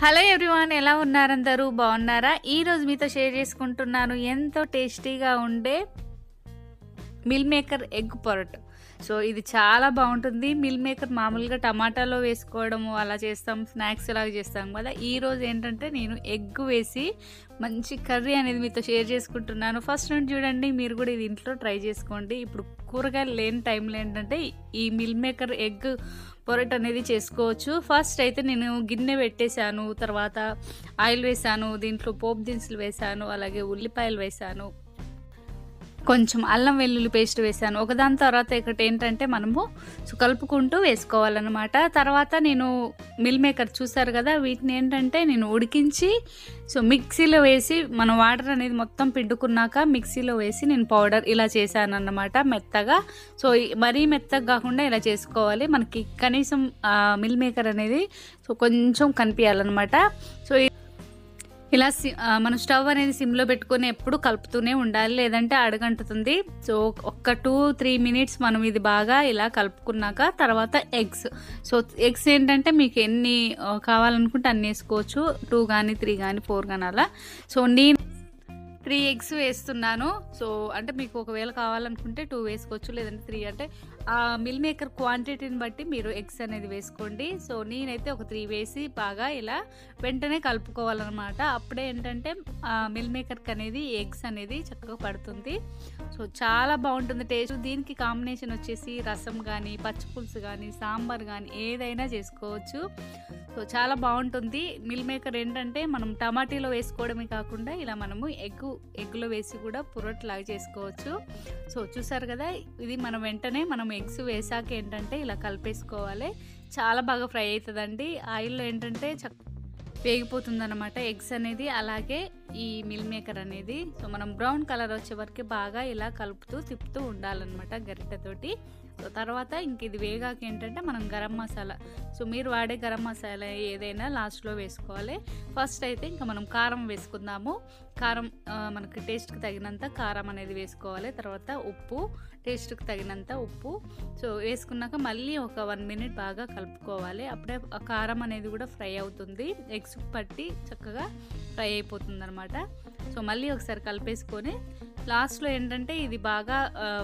Hello everyone ఎలా ఉన్నారందరూ బాగున్నారా? ఈరోజు మీతో షేర్ చేసుకుంటున్నాను. ఎంతో టేస్టీగా ఉండే మిల్ మేకర్ ఎగ్ పొరట్. సో ఇది చాలా బాగుంటుంది. మిల్ మేకర్ మామూలుగా టమాటాలో వేసుకోవడము అలా చేస్తాం స్నాక్స్ లాగా చేస్తాం కదా. ఈరోజు ఏంటంటే నేను ఎగ్ వేసి మంచి కర్రీ అనేది మీతో షేర్ చేసుకుంటున్నాను. ఫస్ట్ నుండి చూడండి మీరు కూడా ఇది ఇంట్లో ట్రై చేసుకోండి. ఇప్పుడు కూరగాయలు లేని టైంలో ఏంటంటే ఈ మిల్ మేకర్ ఎగ్ పొరట్ అనేది చేసుకోవచ్చు. ఫస్ట్ అయితే నేను గిన్నె పెట్టేశాను తర్వాత ఆయిల్ వేసాను దీంట్లో పోపు దినుసులు వేసాను అలాగే ఉల్లిపాయలు వేసాను కొంచెం అల్లం వెల్లుల్లి పేస్ట్ వేసాను ఒకదాని తర్వాత ఇక్కడ ఏంటంటే మనము కలుపుకుంటూ వేసుకోవాలన్నమాట. తర్వాత నేను మిల్ మేకర్ చూసారు కదా వీటిని ఏంటంటే నేను ఉడికించి సో మిక్సీలో వేసి మనం వాటర్ అనేది మొత్తం పిండుకున్నాక మిక్సీలో వేసి నేను పౌడర్ ఇలా చేశాను అన్నమాట మెత్తగా. సో మరీ మెత్తగా కాకుండా ఇలా చేసుకోవాలి. మనకి కనీసం మిల్ మేకర్ అనేది సో కొంచెం కనిపించాలన్నమాట. సో ఇలా సి మనం స్టవ్ అనేది సిమ్లో పెట్టుకొని ఎప్పుడు కలుపుతూనే ఉండాలి లేదంటే అడగంటుతుంది. సో ఒక్క టూ త్రీ మినిట్స్ మనం ఇది బాగా ఇలా కలుపుకున్నాక తర్వాత ఎగ్స్. సో ఎగ్స్ ఏంటంటే మీకు ఎన్ని కావాలనుకుంటే అన్ని వేసుకోవచ్చు. టూ కానీ త్రీ కానీ ఫోర్ కానీ అలా. సో నేను త్రీ ఎగ్స్ వేస్తున్నాను. సో అంటే మీకు ఒకవేళ కావాలనుకుంటే టూ వేసుకోవచ్చు లేదంటే త్రీ. అంటే మిల్ మేకర్ క్వాంటిటీని బట్టి మీరు ఎగ్స్ అనేది వేసుకోండి. సో నేనైతే ఒక త్రీ వేసి బాగా ఇలా వెంటనే కలుపుకోవాలన్నమాట. అప్పుడే ఏంటంటే మిల్ మేకర్కి అనేది ఎగ్స్ అనేది చక్కగా పడుతుంది. సో చాలా బాగుంటుంది టేస్ట్. దీనికి కాంబినేషన్ వచ్చేసి రసం కానీ పచ్చిపులుసు కానీ సాంబార్ కానీ ఏదైనా చేసుకోవచ్చు. సో చాలా బాగుంటుంది. మిల్ మేకర్ ఏంటంటే మనం టమాటీలో వేసుకోవడమే కాకుండా ఇలా మనము ఎగ్ ఎగ్లో వేసి కూడా పురోట్ లాగా చేసుకోవచ్చు. సో చూసారు కదా ఇది మనం వెంటనే మనం ఎగ్స్ వేసాక ఏంటంటే ఇలా కలిపేసుకోవాలి. చాలా బాగా ఫ్రై అవుతుందండి. ఆయిల్లో ఏంటంటే చక్ వేగిపోతుంది అనమాట ఎగ్స్ అనేది. అలాగే ఈ మిల్ మేకర్ అనేది. సో మనం బ్రౌన్ కలర్ వచ్చే వరకు బాగా ఇలా కలుపుతూ తిప్పుతూ ఉండాలన్నమాట గరిటెతోటి. తర్వాత ఇంక ఇది వేగాక ఏంటంటే మనం గరం మసాలా. సో మీరు వాడే గరం మసాలా ఏదైనా లాస్ట్లో వేసుకోవాలి. ఫస్ట్ అయితే ఇంకా మనం కారం వేసుకుందాము. కారం మనకి టేస్ట్కి తగినంత కారం అనేది వేసుకోవాలి. తర్వాత ఉప్పు టేస్ట్కి తగినంత ఉప్పు. సో వేసుకున్నాక మళ్ళీ ఒక వన్ మినిట్ బాగా కలుపుకోవాలి. అప్పుడే ఆ కారం అనేది కూడా ఫ్రై అవుతుంది. ఎగ్స్ పట్టి చక్కగా ఫ్రై అయిపోతుంది అనమాట సో మళ్ళీ ఒకసారి కలిపేసుకొని లాస్ట్లో ఏంటంటే ఇది బాగా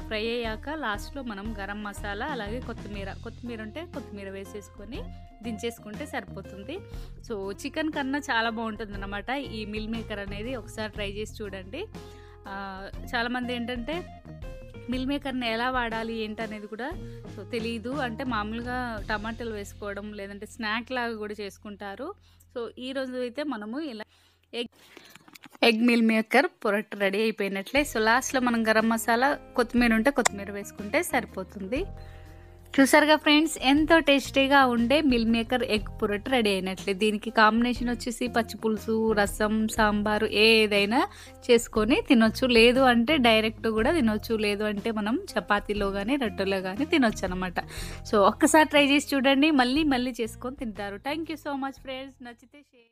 ఫ్రై అయ్యాక లాస్ట్లో మనం గరం మసాలా అలాగే కొత్తిమీర కొత్తిమీర ఉంటే కొత్తిమీర వేసేసుకొని దించేసుకుంటే సరిపోతుంది. సో చికెన్ కన్నా చాలా బాగుంటుంది అనమాట ఈ మిల్ మేకర్ అనేది. ఒకసారి ట్రై చేసి చూడండి. చాలామంది ఏంటంటే మిల్ మేకర్ని ఎలా వాడాలి ఏంటి అనేది కూడా సో తెలియదు అంటే మామూలుగా టమాటాలు వేసుకోవడం లేదంటే స్నాక్ లాగా కూడా చేసుకుంటారు. సో ఈ రోజు అయితే మనము ఇలా ఎగ్ ఎగ్ మిల్ మేకర్ పొరట్ రెడీ అయిపోయినట్లే. సో లాస్ట్లో మనం గరం మసాలా కొత్తిమీర ఉంటే కొత్తిమీర వేసుకుంటే సరిపోతుంది. చూసారుగా ఫ్రెండ్స్ ఎంతో టేస్టీగా ఉండే మిల్ మేకర్ ఎగ్ పురట్ రెడీ అయినట్లే. దీనికి కాంబినేషన్ వచ్చేసి పచ్చి పులుసు రసం సాంబారు ఏదైనా చేసుకొని తినొచ్చు. లేదు అంటే డైరెక్ట్ కూడా తినొచ్చు. లేదు అంటే మనం చపాతీలో కానీ రొట్టెలో కానీ తినొచ్చు అనమాట సో ఒక్కసారి ట్రై చేసి చూడండి. మళ్ళీ మళ్ళీ చేసుకొని తింటారు. Thank you so much friends నచ్చితే షేర్